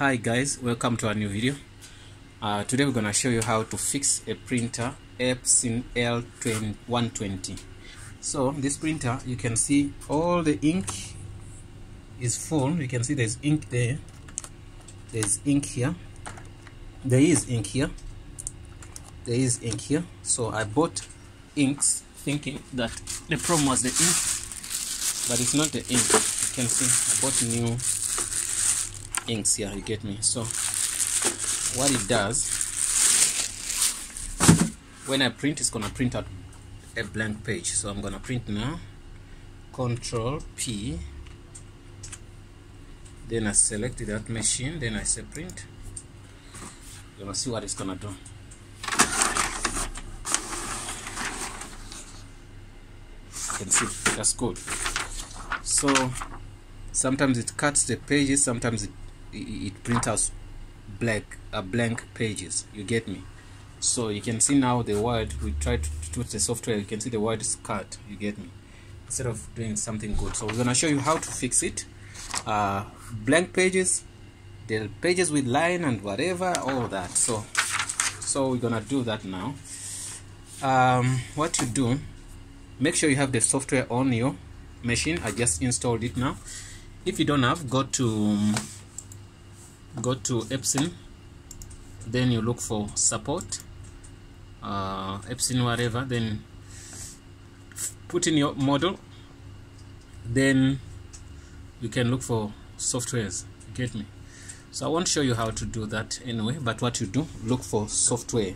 hi guys welcome to a new video. Uh, today we're gonna show you how to fix a printer Epson L120 so this printer you can see all the ink is full. You can see there's ink there. There's ink here. There is ink here. There is ink here. So I bought inks thinking that the problem was the ink but it's not the ink. You can see I bought new inks here you get me? So what it does when I print it's gonna print out a blank page. So I'm gonna print now control P then I select that machine then I say print. You're gonna see what it's gonna do. You can see that's good. So sometimes it cuts the pages sometimes it, it prints out black uh, blank pages you get me? So you can see now the word we try to put the software you can see the word is cut you get me? Instead of doing something good. So we're gonna show you how to fix it. Uh, blank pages the pages with line and whatever all that. So so we're gonna do that now. Um, what you do make sure you have the software on your machine. I just installed it now. If you don't have go to go to Epson then you look for support uh, Epson whatever then put in your model then you can look for softwares get me? So I won't show you how to do that anyway but what you do look for software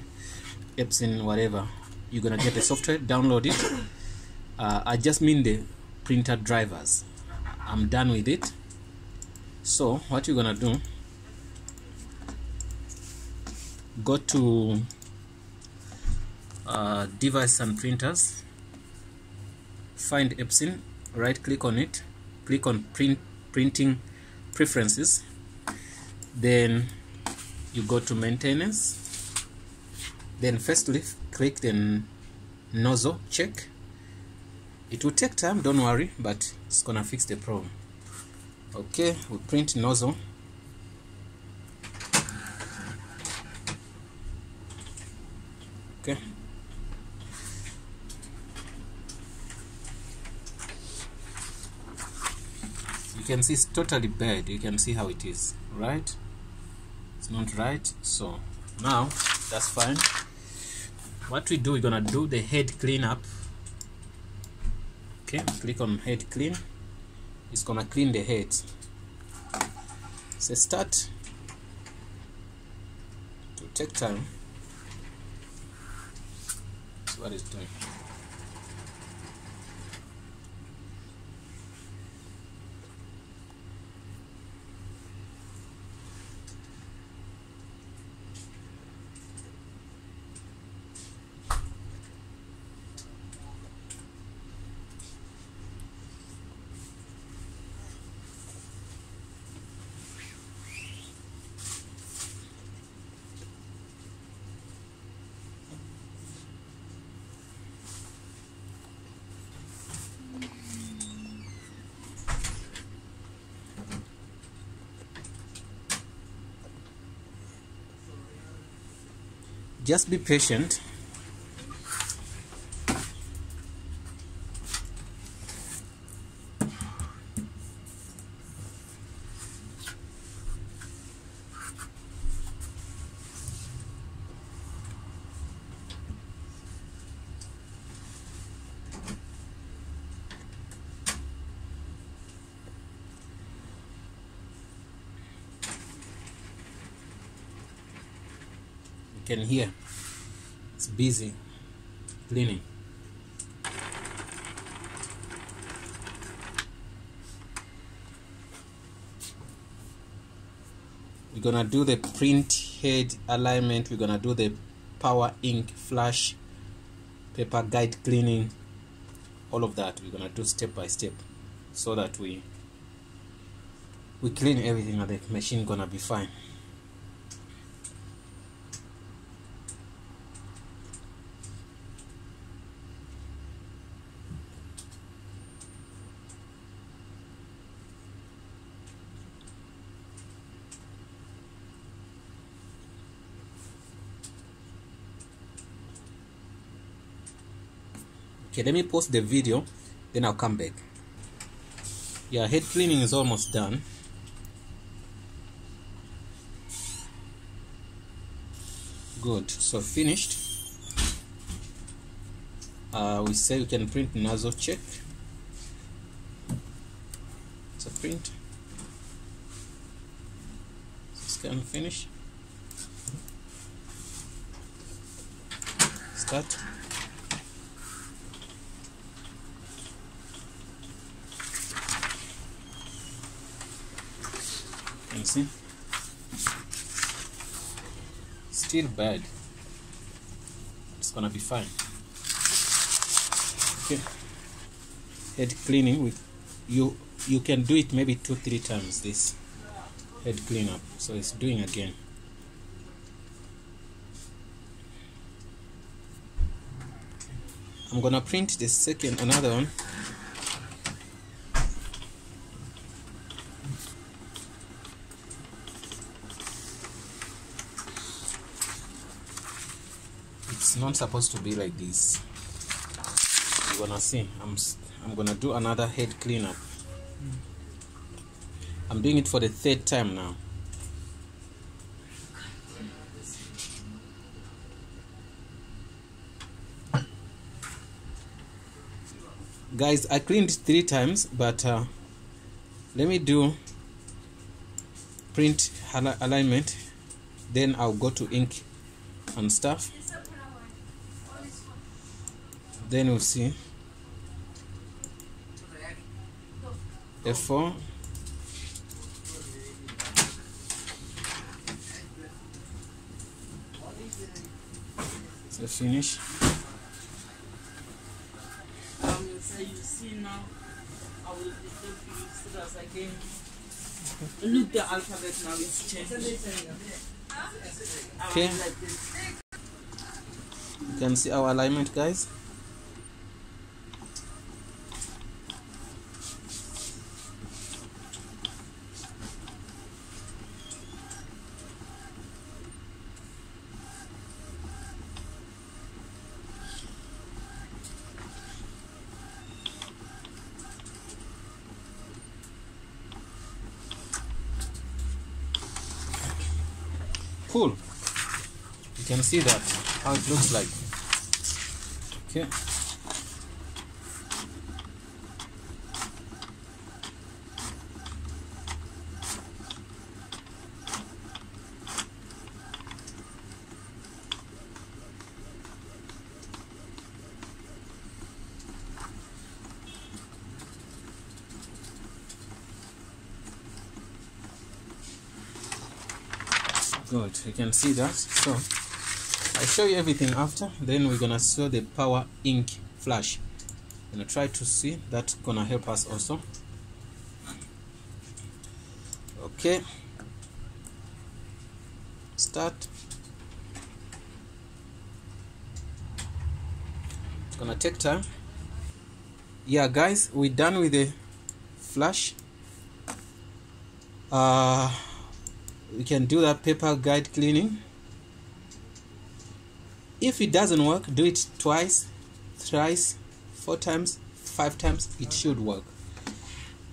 Epson whatever. You're gonna get the software download it. Uh, I just mean the printer drivers. I'm done with it. So what you're gonna do go to uh, device and printers find Epson right click on it click on print printing preferences then you go to maintenance then firstly click the nozzle check. It will take time don't worry but it's gonna fix the problem. Okay we print nozzle okay you can see it's totally bad. You can see how it is right? It's not right so now that's fine. What we do we're gonna do the head cleanup. Okay click on head clean. It's gonna clean the head. Say start. To take time what it's doing just be patient can hear. It's busy cleaning. We're gonna do the print head alignment. We're gonna do the power ink flash paper guide cleaning all of that. We're gonna do step by step so that we we clean everything and the machine gonna be fine okay let me post the video then I'll come back. Yeah head cleaning is almost done. Good so finished. Uh, we say we can print nozzle check. So print. Scan finish. Start see? Still bad. It's gonna be fine. Okay. Head cleaning with you you can do it maybe two three times this head cleanup. So it's doing again. I'm gonna print the second another one not supposed to be like this. You're gonna see. I'm I'm gonna do another head cleanup. I'm doing it for the third time now. Guys I cleaned three times but uh, let me do print alignment then I'll go to ink and stuff then we'll see F4 so finish Um, so you look the alphabet now. It's changed. Okay. you can see our alignment guys cool. You can see that how it looks like. Okay good you can see that. So I'll show you everything after then we're gonna show the power ink flash. Gonna try to see that's gonna help us also. Okay. Start. It's gonna take time. Yeah guys we're done with the flash. Uh we can do that paper guide cleaning. If it doesn't work do it twice thrice four times five times it should work.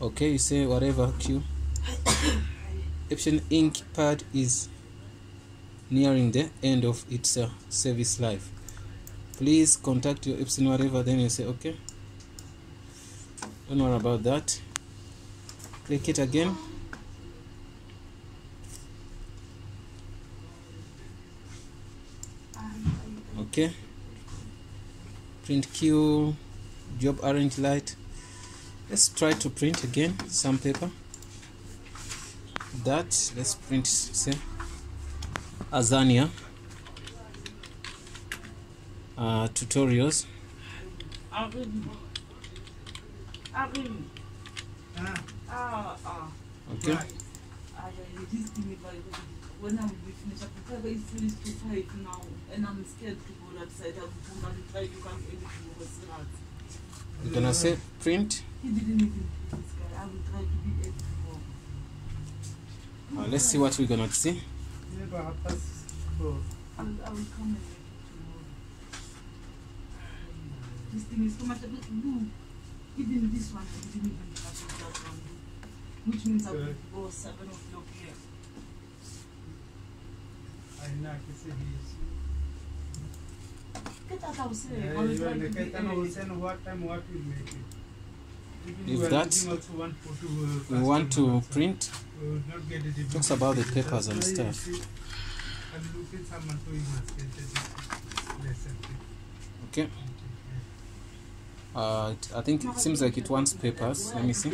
Okay you say whatever q. Epson ink pad is nearing the end of its uh, service life. Please contact your Epson whatever then you say okay. Don't worry about that. Click it again okay print q job orange light. Let's try to print again some paper. That let's print say azania. Uh, tutorials. Abim. Ah, ah. okay I, when I'm finished, to fight now, and I'm scared to go. I come and try to come anything over Sirat. You're gonna say print? He didn't even print this guy. I will try to be able to uh, Let's see what we're gonna see. I will come and this thing is too much. Even this one, didn't even touch that one which means I will go seven o'clock here. if that we want to print? Talks about the papers and stuff. okay. Uh, I think it seems like it wants papers. Let me see.